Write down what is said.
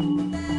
Bye.